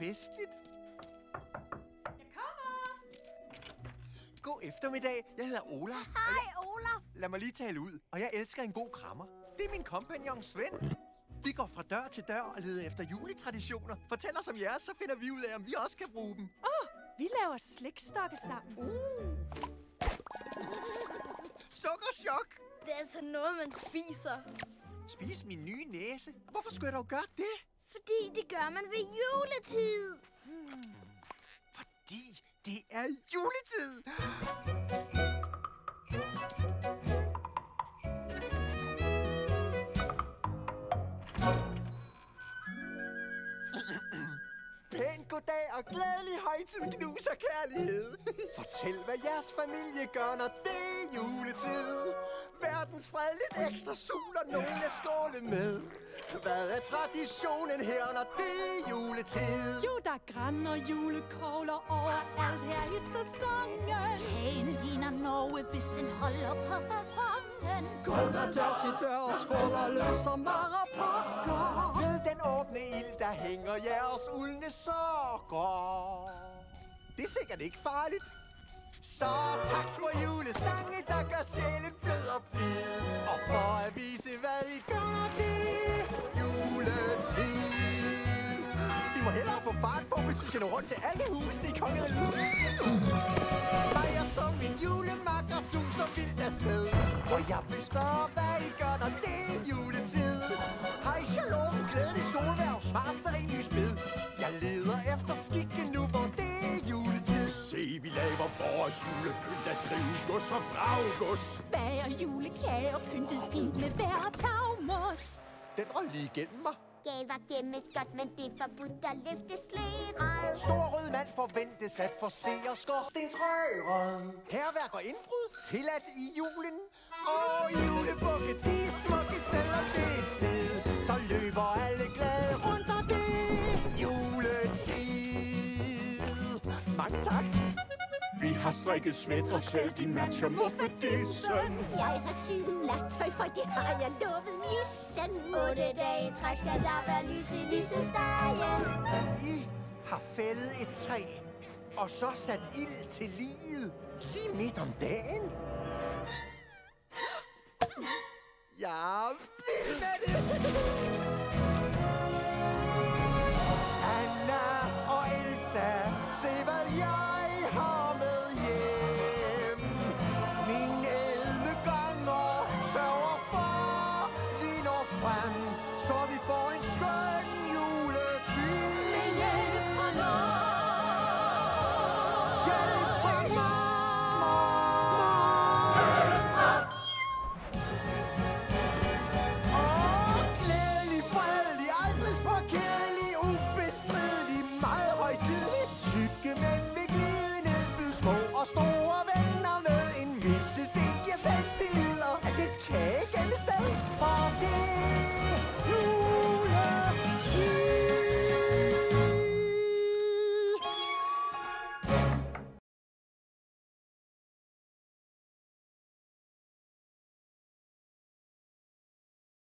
festligt. Jeg kommer! God eftermiddag. Jeg hedder Olaf. og jeg- Hej, Olaf. Lad mig lige tale ud. Og jeg elsker en god krammer. Det er min kompagnon Svend. Vi går fra dør til dør og leder efter juletraditioner. Fortæl os om jeres, så finder vi ud af, om vi også kan bruge dem. Åh, oh, vi laver slikstokke sammen. Uh. Sukkerchok! Det er altså noget, man spiser. Spis min nye næse. Hvorfor skulle jeg dog gøre det? Fordi det gør man ved juletid. Fordi det er juletid. Pæn goddag og glædelig højtid, knus og kærlighed. Fortæl, hvad jeres familie gør, når det juletid. Verdens fred lidt ekstra og nogen at skåle med. Hvad er traditionen her, når det er juletid? Jo, der er græn og julekogler overalt her i sæsonen. Kagen ligner Norge, hvis den holder på fasongen. Gå fra dør til dør og skåler løs som marapokker. Ved den åbne ild, der hænger jeres uldne sokker. Det er sikkert ikke farligt. Så tak for julesange, der gør sjælen blød og blid. Og for at vise, hvad I gør, når det er juletid. Vi må hellere få fart på, hvis vi skal nå rundt til alle husene i kongeriget. Mig og så min julemakker suser vildt afsted. Og jeg vil spørge, hvad I gør, når det er juletid. Hej, shalom, glædelig solvær, smart sterin lys med. Jeg leder efter skikken nu, vores julepynt af drivgods og vraggods. Bager julekager pyntet fint med hver tagmos. Den røg lige igennem mig. Gaver gemmes godt, men det er forbudt at løfte slæret. Stor rød mand forventes at forsere skorstensrøret. Herværk og indbrud tilladt i julen. Og julebukke, de er smukke, selvom det er et sted. Så løber alle glade rundt, og det juletid. Mange tak. Vi har strikket svætter selv, din matcher muffedissen. Jeg har syet nattøj, for det har jeg lovet nissen. Otte dage i træk skal der være lys i lysestagen. I har fældet et træ, og så sat ild til livet lige midt om dagen. Jeg er vild med det!